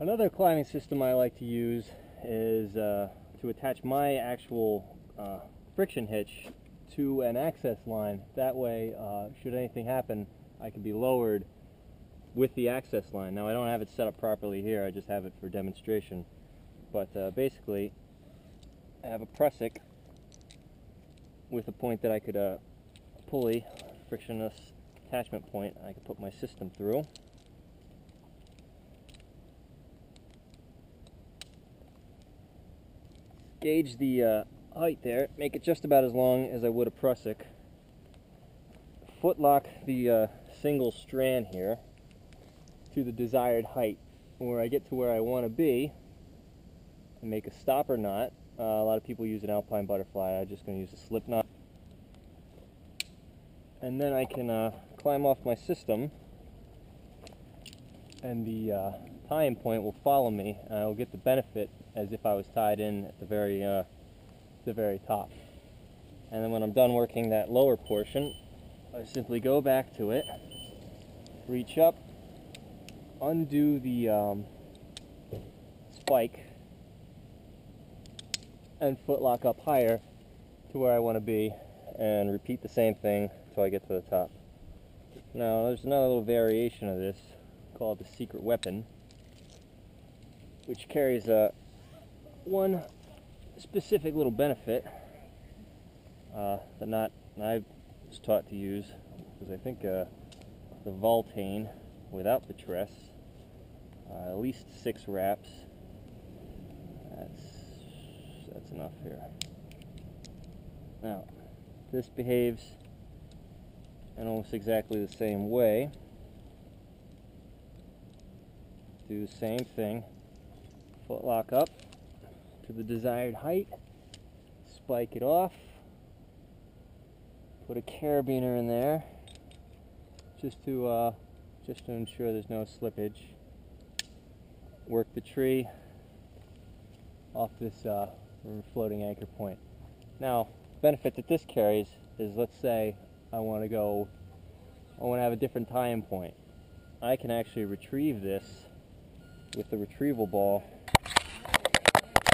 Another climbing system I like to use is uh, to attach my actual uh, friction hitch to an access line. That way, uh, should anything happen, I can be lowered with the access line. Now I don't have it set up properly here, I just have it for demonstration. But uh, basically, I have a prusik with a point that I could uh, pulley, frictionless attachment point, I could put my system through. Gauge the uh, height there, make it just about as long as I would a prusik. Foot lock the uh, single strand here to the desired height. Where I get to where I want to be, and make a stopper knot. Uh, a lot of people use an alpine butterfly. I'm just going to use a slip knot. And then I can uh, climb off my system, and the uh, tying point will follow me, and I will get the benefit as if I was tied in at the very, uh, the very top. And then when I'm done working that lower portion, I simply go back to it, reach up, undo the um, spike and foot lock up higher to where I want to be and repeat the same thing until I get to the top. Now there's another little variation of this called the secret weapon which carries a one specific little benefit uh, that I was taught to use because I think uh, the Valdotain without the tresse uh, at least six wraps. That's, that's enough here. Now, this behaves in almost exactly the same way. Do the same thing. Foot lock up to the desired height. Spike it off. Put a carabiner in there just to uh, just to ensure there's no slippage work the tree off this uh, floating anchor point. Now, benefit that this carries is let's say I want to go, I want to have a different tie-in point. I can actually retrieve this with the retrieval ball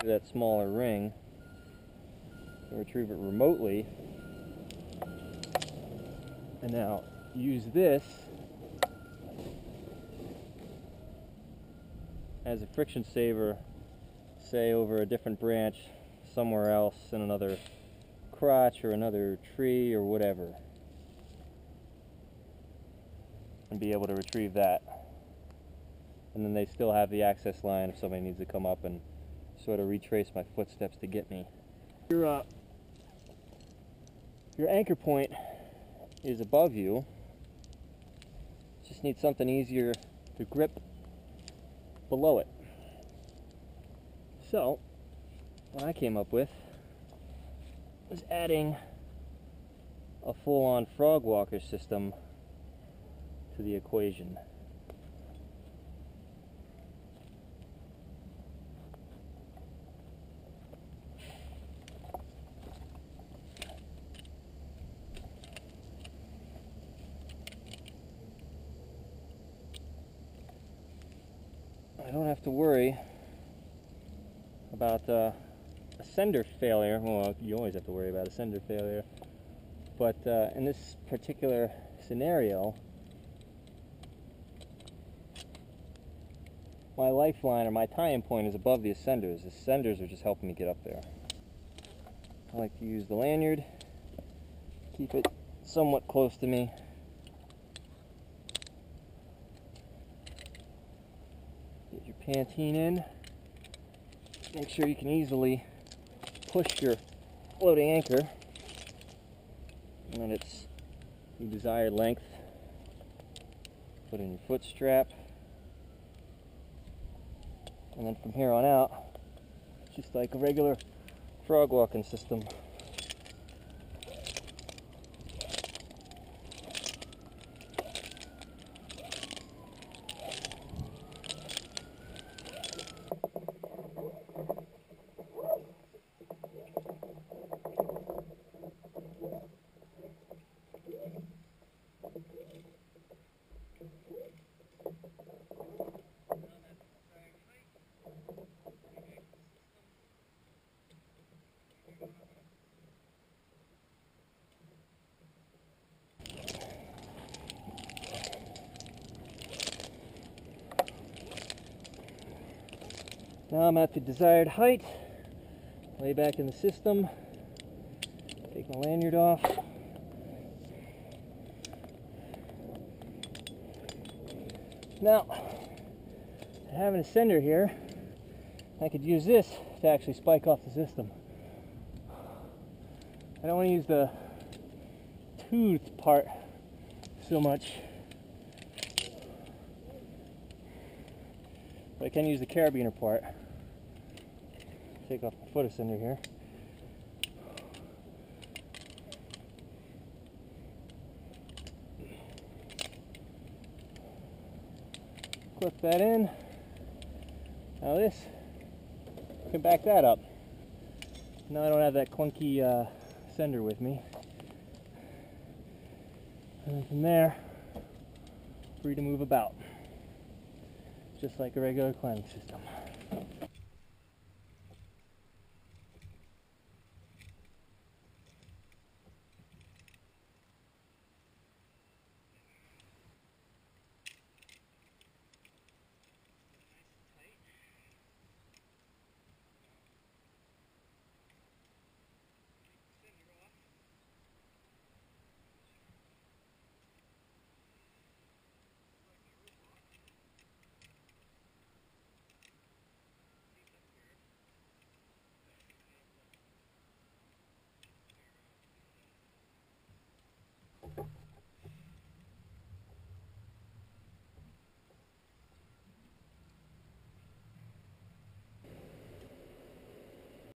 that smaller ring and retrieve it remotely and now use this as a friction saver, say over a different branch somewhere else in another crotch or another tree or whatever. And be able to retrieve that. And then they still have the access line if somebody needs to come up and sort of retrace my footsteps to get me. Your, uh, your anchor point is above you. Just need something easier to grip below it. So, what I came up with was adding a full-on frog walker system to the equation. I don't have to worry about uh, a sender failure. Well, you always have to worry about ascender failure. But uh, in this particular scenario, my lifeline or my tie-in point is above the ascenders. The ascenders are just helping me get up there. I like to use the lanyard, keep it somewhat close to me. Pantene in. Make sure you can easily push your floating anchor and it's the desired length. Put in your foot strap. And then from here on out, just like a regular frog walking system. Now I'm at the desired height, lay back in the system, take my lanyard off. Now, having a sender here. I could use this to actually spike off the system. I don't want to use the tooth part so much. But I can use the carabiner part. Take off the foot ascender here. Clip that in. Now this, can back that up. Now I don't have that clunky uh, sender with me. And then from there, free to move about. Just like a regular climbing system.